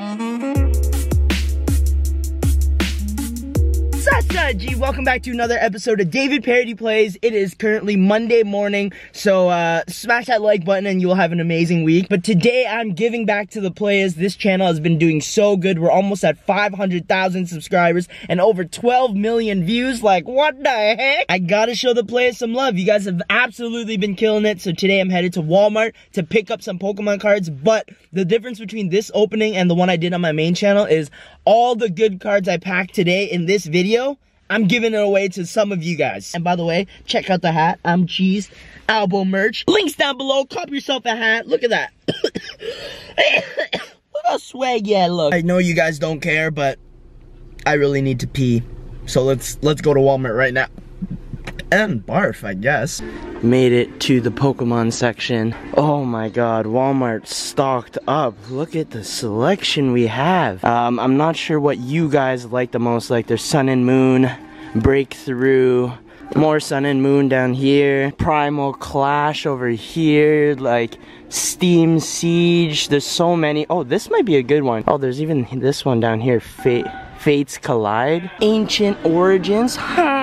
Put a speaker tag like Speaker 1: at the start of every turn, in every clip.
Speaker 1: Música G, welcome back to another episode of David Parody Plays. It is currently Monday morning, so uh, smash that like button and you will have an amazing week. But today I'm giving back to the players. This channel has been doing so good. We're almost at 500,000 subscribers and over 12 million views. Like, what the heck? I gotta show the players some love. You guys have absolutely been killing it. So today I'm headed to Walmart to pick up some Pokemon cards. But the difference between this opening and the one I did on my main channel is all the good cards I packed today in this video I'm giving it away to some of you guys. And by the way, check out the hat. I'm Cheese. Alboe merch. Links down below. Cop yourself a hat. Look at that. Look how swaggy I look. I know you guys don't care, but I really need to pee. So let's let's go to Walmart right now. And barf, I guess. Made it to the Pokemon section. Oh my god, Walmart stocked up. Look at the selection we have. Um, I'm not sure what you guys like the most. Like there's Sun and Moon, Breakthrough, more Sun and Moon down here, Primal Clash over here, like Steam Siege. There's so many. Oh, this might be a good one. Oh, there's even this one down here, Fate. Fates Collide, Ancient Origins, huh?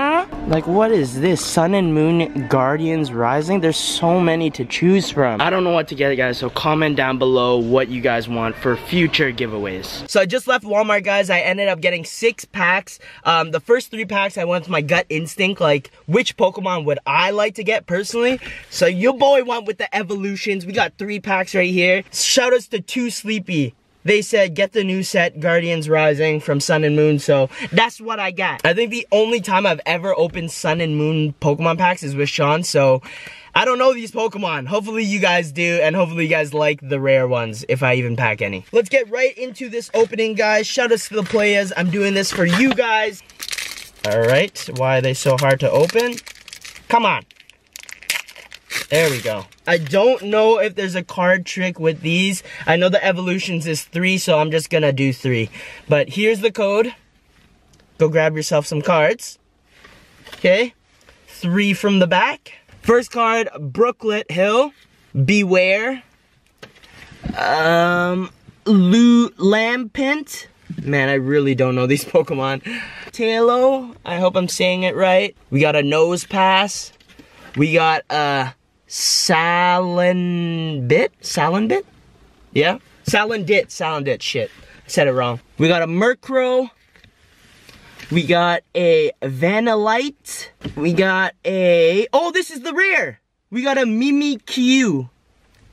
Speaker 1: Like what is this? Sun and Moon Guardians Rising? There's so many to choose from. I don't know what to get guys, so comment down below what you guys want for future giveaways. So I just left Walmart guys, I ended up getting six packs. Um, the first three packs I went with my gut instinct, like which Pokemon would I like to get personally? So your boy went with the evolutions. We got three packs right here. Shout outs to Too Sleepy they said get the new set Guardians Rising from Sun and Moon, so that's what I got. I think the only time I've ever opened Sun and Moon Pokemon packs is with Sean, so I don't know these Pokemon. Hopefully you guys do, and hopefully you guys like the rare ones, if I even pack any. Let's get right into this opening, guys. Shout out to the players. I'm doing this for you guys. All right, why are they so hard to open? Come on. There we go. I don't know if there's a card trick with these. I know the evolutions is three, so I'm just gonna do three. But here's the code. Go grab yourself some cards. Okay. Three from the back. First card, Brooklet Hill. Beware. Um, Lou Lampent. Man, I really don't know these Pokemon. Talo, I hope I'm saying it right. We got a Nosepass. We got a Salandit? Salandit? Yeah? Salandit, Salandit, shit. I said it wrong. We got a Murkrow. We got a Vanillite. We got a, oh, this is the rare. We got a Mimikyu.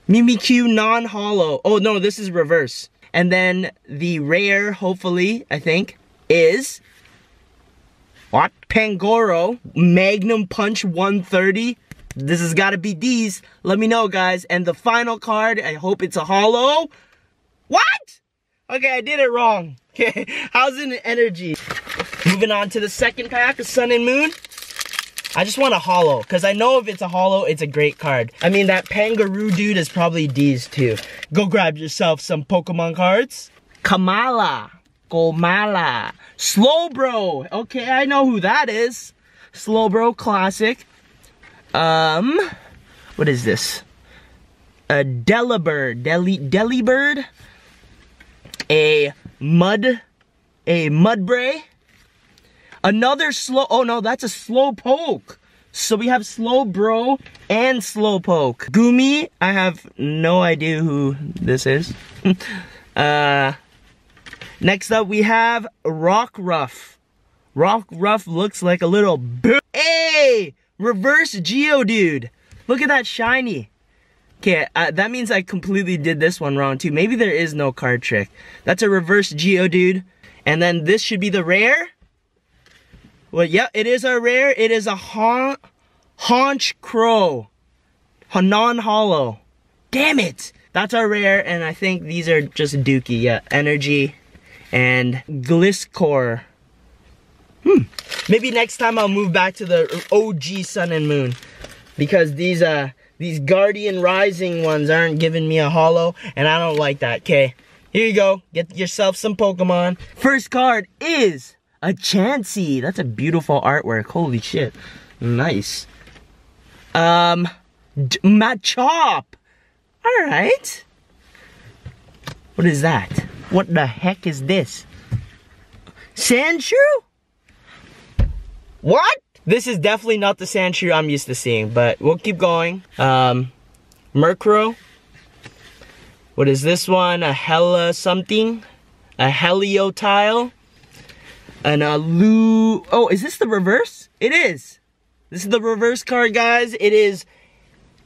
Speaker 1: Mimikyu non-holo. Oh, no, this is reverse. And then the rare, hopefully, I think, is what? Pangoro Magnum Punch 130 this has got to be D's. Let me know, guys. And the final card, I hope it's a holo. What? Okay, I did it wrong. Okay, how's an energy? Moving on to the second pack of Sun and Moon. I just want a holo, because I know if it's a holo, it's a great card. I mean, that Pangaroo dude is probably D's too. Go grab yourself some Pokemon cards. Kamala. Komala. Slowbro. Okay, I know who that is. Slowbro Classic. Um, what is this? A Delibird, Deli, Delibird, a Mud, a Mudbray, another slow, oh no, that's a Slowpoke. So we have Slowbro and Slowpoke. Gumi, I have no idea who this is. uh, next up we have Rock Rockruff. Rock Ruff looks like a little boo. Hey! Reverse Geodude. Look at that shiny. Okay, uh, that means I completely did this one wrong too. Maybe there is no card trick. That's a reverse Geodude. And then this should be the rare. Well, yeah, it is a rare. It is a ha Honchkrow. Non-holo. Damn it! That's our rare, and I think these are just Dookie. Yeah, Energy and Gliscor. Hmm. Maybe next time I'll move back to the OG Sun and Moon. Because these uh these Guardian Rising ones aren't giving me a holo, and I don't like that. Okay, here you go. Get yourself some Pokemon. First card is a Chansey. That's a beautiful artwork. Holy shit. Nice. Um, Machop. All right. What is that? What the heck is this? Sandshrew? What? This is definitely not the Sandshrew I'm used to seeing, but we'll keep going. Um, Murkrow. What is this one? A Hella something? A Helioptile? An Alu... Oh, is this the reverse? It is. This is the reverse card, guys. It is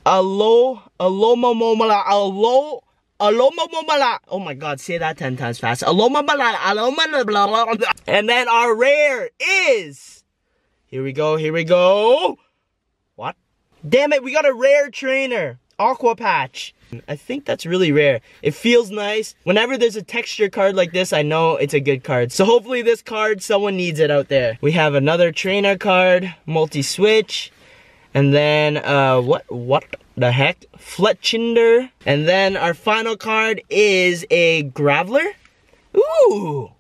Speaker 1: Alo... Alomomomala... Alo... Alomomomala... Oh my god, say that 10 times fast. Alomomala... Alomomala... And then our rare is... Here we go, here we go. What? Damn it, we got a rare trainer. Aqua Patch. I think that's really rare. It feels nice. Whenever there's a texture card like this, I know it's a good card. So hopefully this card, someone needs it out there. We have another trainer card, multi-switch. And then, uh, what, what the heck? Fletchinder. And then our final card is a Graveler. Ooh.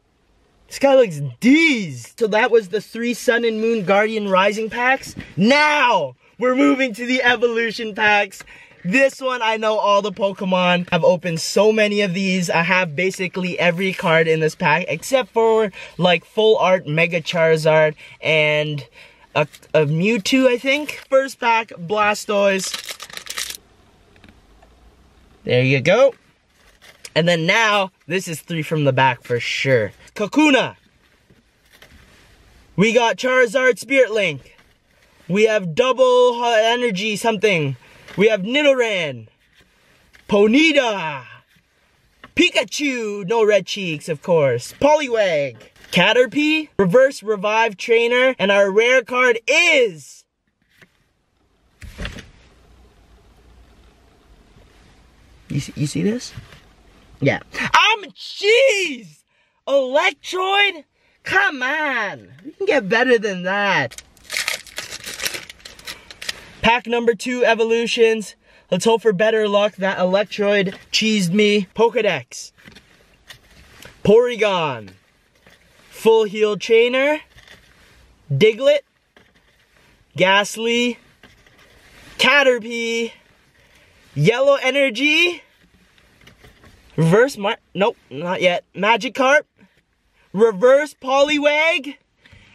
Speaker 1: This guy looks D's. So that was the three Sun and Moon Guardian Rising packs. Now, we're moving to the evolution packs. This one, I know all the Pokemon. I've opened so many of these. I have basically every card in this pack except for like full art Mega Charizard and a, a Mewtwo, I think. First pack, Blastoise. There you go. And then now, this is three from the back for sure. Kakuna. We got Charizard Spirit Link. We have double energy something. We have Nidoran, Ponyta, Pikachu, no red cheeks, of course, Poliwag, Caterpie, Reverse Revive Trainer, and our rare card is... You see, you see this? Yeah. I'm cheese! Electroid? Come on! You can get better than that. Pack number two, Evolutions. Let's hope for better luck. That Electroid cheesed me. Pokedex. Porygon. Full Heal Trainer. Diglett. Gastly. Caterpie. Yellow Energy. Reverse Mar- Nope, not yet. Magikarp. Reverse Poliwag.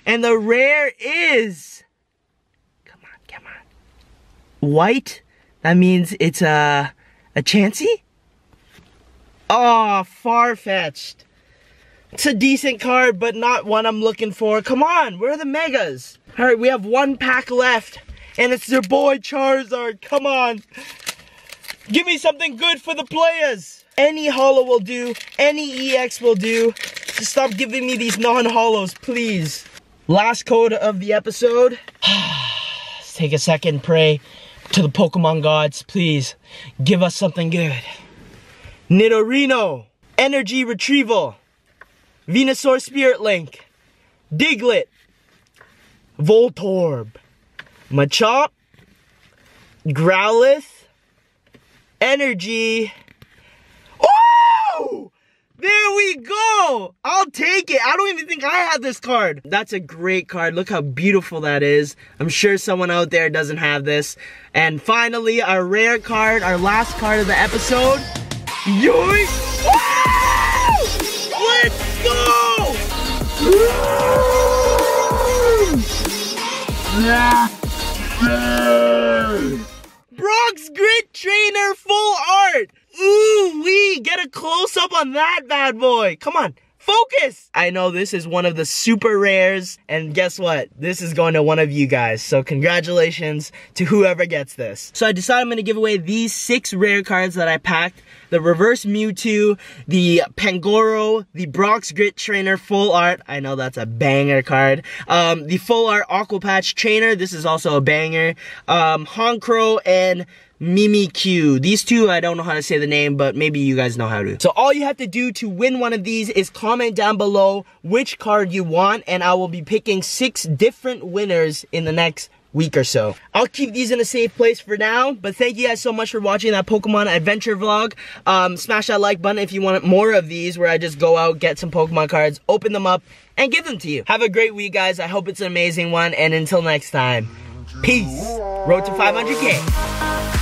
Speaker 1: And the rare is come on, come on, white, that means it's a, a Chansey? Oh, Farfetch'd. It's a decent card, but not one I'm looking for. Come on, where are the megas? All right, we have one pack left, and it's your boy Charizard. Come on. Give me something good for the players. Any holo will do, any EX will do. Stop giving me these non-holos, please. Last code of the episode. Let's take a second, pray to the Pokemon gods, please give us something good. Nidorino, Energy Retrieval, Venusaur Spirit Link, Diglett, Voltorb, Machop, Growlithe, Energy, there we go! I'll take it. I don't even think I have this card. That's a great card. Look how beautiful that is. I'm sure someone out there doesn't have this. And finally, our rare card, our last card of the episode. Yoink! Let's go! Brock's Grit Trainer Full Art! Ooh wee, get a close up on that bad boy. Come on, focus. I know this is one of the super rares, and guess what? This is going to one of you guys. So congratulations to whoever gets this. So I decided I'm gonna give away these six rare cards that I packed. The Reverse Mewtwo, the Pangoro, the Brock's Grit Trainer Full Art. I know that's a banger card. Um, the Full Art Aqua Patch Trainer. This is also a banger. Um, Honchkrow and Mimikyu. These two, I don't know how to say the name, but maybe you guys know how to. So all you have to do to win one of these is comment down below which card you want, and I will be picking six different winners in the next week or so. I'll keep these in a safe place for now, but thank you guys so much for watching that Pokemon adventure vlog. Um, smash that like button if you want more of these where I just go out, get some Pokemon cards, open them up, and give them to you. Have a great week, guys. I hope it's an amazing one, and until next time, peace. Road to 500K.